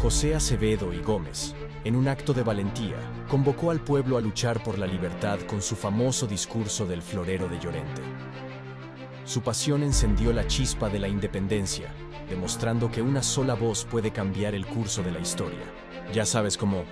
José Acevedo y Gómez, en un acto de valentía, convocó al pueblo a luchar por la libertad con su famoso discurso del florero de Llorente. Su pasión encendió la chispa de la independencia, demostrando que una sola voz puede cambiar el curso de la historia. Ya sabes cómo